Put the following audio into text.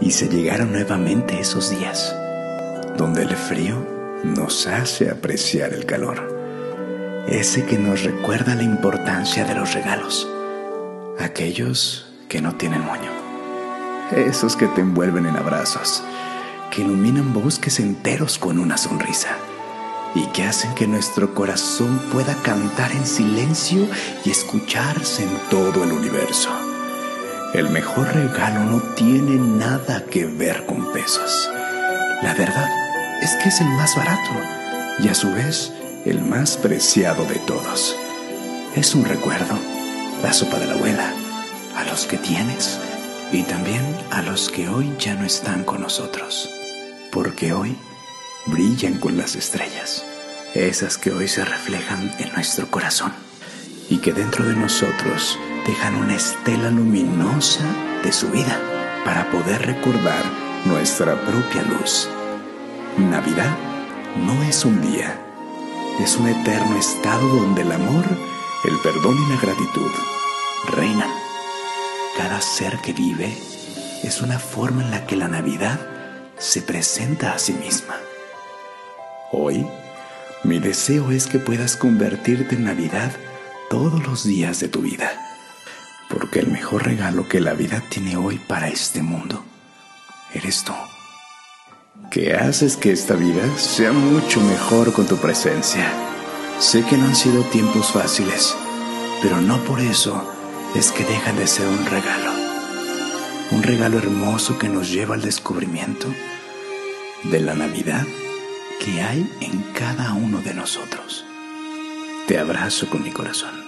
Y se llegaron nuevamente esos días, donde el frío nos hace apreciar el calor. Ese que nos recuerda la importancia de los regalos. Aquellos que no tienen moño. Esos que te envuelven en abrazos, que iluminan bosques enteros con una sonrisa y que hacen que nuestro corazón pueda cantar en silencio y escucharse en todo el universo. El mejor regalo no tiene nada que ver con pesos. La verdad es que es el más barato y a su vez el más preciado de todos. Es un recuerdo, la sopa de la abuela, a los que tienes y también a los que hoy ya no están con nosotros, porque hoy brillan con las estrellas, esas que hoy se reflejan en nuestro corazón y que dentro de nosotros dejan una estela luminosa de su vida para poder recordar nuestra propia luz. Navidad no es un día, es un eterno estado donde el amor, el perdón y la gratitud reinan. Cada ser que vive es una forma en la que la Navidad se presenta a sí misma. Hoy, mi deseo es que puedas convertirte en Navidad todos los días de tu vida, porque el mejor regalo que la vida tiene hoy para este mundo eres tú, que haces que esta vida sea mucho mejor con tu presencia. Sé que no han sido tiempos fáciles, pero no por eso es que dejan de ser un regalo, un regalo hermoso que nos lleva al descubrimiento de la Navidad que hay en cada uno de nosotros. Te abrazo con mi corazón.